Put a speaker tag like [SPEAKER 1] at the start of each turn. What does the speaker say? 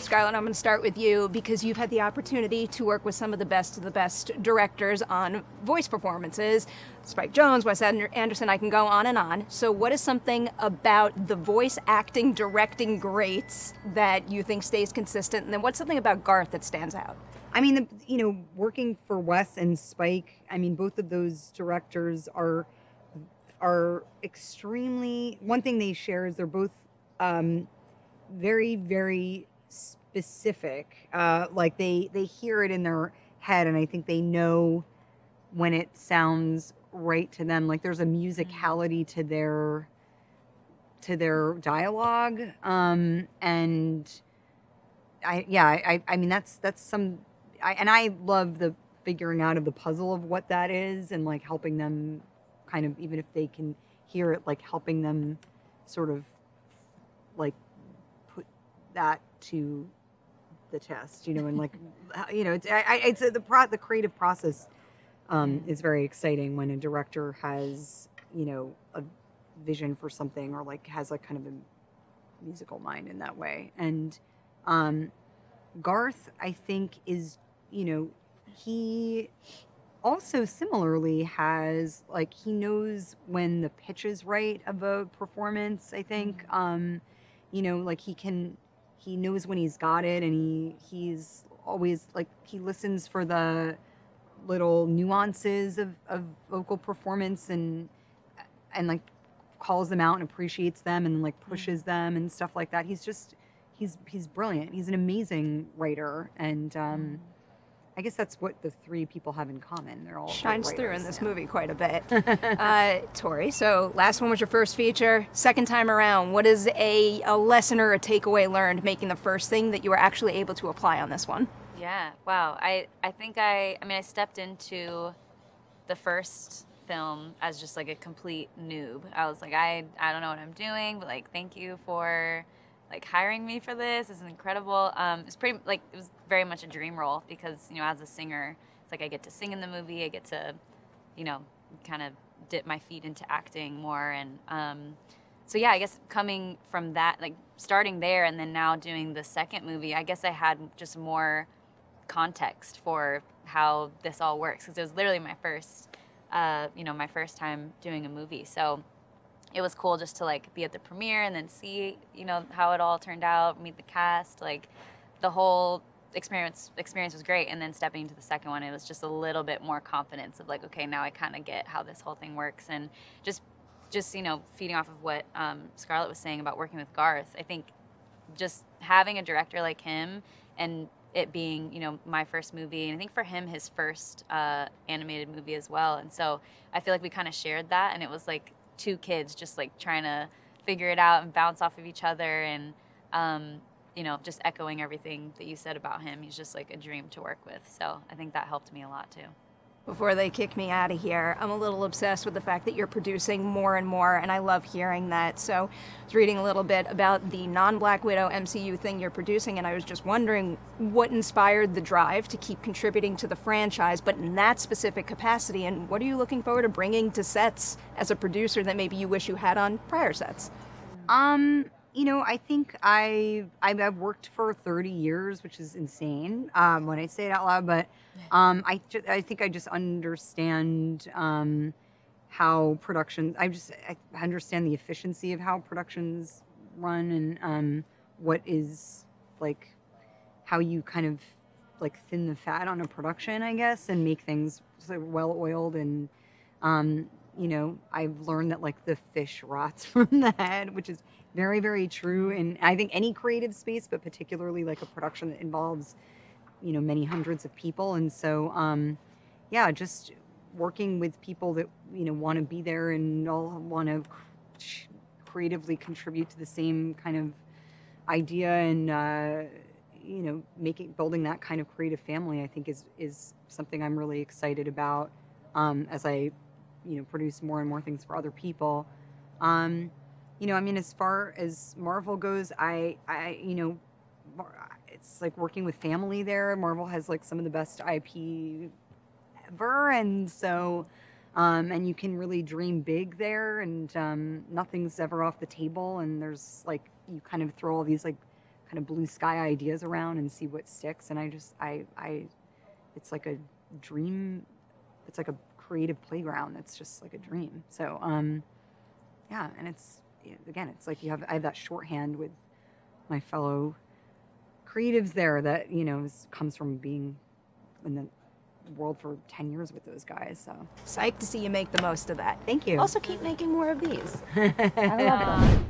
[SPEAKER 1] Scarlett, I'm going to start with you because you've had the opportunity to work with some of the best of the best directors on voice performances. Spike Jonze, Wes Anderson, I can go on and on. So, what is something about the voice acting, directing greats that you think stays consistent? And then what's something about Garth that stands out?
[SPEAKER 2] I mean, the, you know, working for Wes and Spike, I mean, both of those directors are are extremely. One thing they share is they're both um, very, very specific. Uh, like they they hear it in their head, and I think they know when it sounds right to them. Like there's a musicality to their to their dialogue, um, and I yeah I I mean that's that's some I and I love the figuring out of the puzzle of what that is and like helping them kind of even if they can hear it like helping them sort of like put that to the test, you know, and like, you know, it's, I, it's uh, the pro, the creative process um, is very exciting when a director has, you know, a vision for something or like has a kind of a musical mind in that way. And um, Garth, I think, is, you know, he also similarly has like he knows when the pitch is right of a performance i think mm-hmm. um you know like he can he knows when he's got it and he he's always like he listens for the little nuances of, of vocal performance and and like calls them out and appreciates them and like pushes mm. them and stuff like that he's just he's he's brilliant he's an amazing writer and um mm. I guess that's what the three people have in common. They're all
[SPEAKER 1] shines through in this yeah. movie quite a bit. uh, Tori, so last one was your first feature. Second time around, what is a, a lesson or a takeaway learned making the first thing that you were actually able to apply on this one?
[SPEAKER 3] Yeah, wow. I, I think I, I mean, I stepped into the first film as just like a complete noob. I was like, I, I don't know what I'm doing, but like, thank you for like hiring me for this. Is incredible. Um, it's pretty like it was very much a dream role because you know as a singer, it's like I get to sing in the movie. I get to, you know, kind of dip my feet into acting more and. Um, so yeah, I guess coming from that, like starting there, and then now doing the second movie, I guess I had just more context for how this all works because it was literally my first, uh, you know, my first time doing a movie. So it was cool just to like be at the premiere and then see you know how it all turned out meet the cast like the whole experience experience was great. And then stepping into the second one it was just a little bit more confidence of like okay now i kind of get how this whole thing works. And just just you know feeding off of what um, scarlett was saying about working with garth i think just having a director like him and it being you know my first movie and i think for him his first uh, animated movie as well. And so i feel like we kind of shared that and it was like two kids just like trying to figure it out and bounce off of each other and um, you know just echoing everything that you said about him. He's just like a dream to work with. So i think that helped me a lot too
[SPEAKER 1] before they kick me out of here. I'm a little obsessed with the fact that you're producing more and more, and I love hearing that. So, I was reading a little bit about the non Black Widow MCU thing you're producing, and I was just wondering what inspired the drive to keep contributing to the franchise, but in that specific capacity, and what are you looking forward to bringing to sets as a producer that maybe you wish you had on prior sets?
[SPEAKER 2] Um, you know, I think I I've worked for 30 years, which is insane um, when I say it out loud. But um, I I think I just understand um, how production. I just I understand the efficiency of how productions run and um, what is like how you kind of like thin the fat on a production, I guess, and make things so well oiled and um, you know, I've learned that like the fish rots from the head, which is very, very true. And I think any creative space, but particularly like a production that involves, you know, many hundreds of people. And so, um, yeah, just working with people that, you know, want to be there and all want to creatively contribute to the same kind of idea and, uh, you know, making, building that kind of creative family, I think is, is something I'm really excited about um, as I you know produce more and more things for other people um you know i mean as far as marvel goes i i you know it's like working with family there marvel has like some of the best ip ever and so Um, and you can really dream big there, and um, nothing's ever off the table. And there's like you kind of throw all these like kind of blue sky ideas around and see what sticks. And I just I I, it's like a dream. It's like a creative playground. That's just like a dream. So um, yeah, and it's again, it's like you have I have that shorthand with my fellow creatives there that you know is, comes from being in the world for 10 years with those guys so
[SPEAKER 1] Psyched to see you make the most of that.
[SPEAKER 2] thank you
[SPEAKER 1] Also, keep making more of these.
[SPEAKER 2] I love it.
[SPEAKER 3] Um,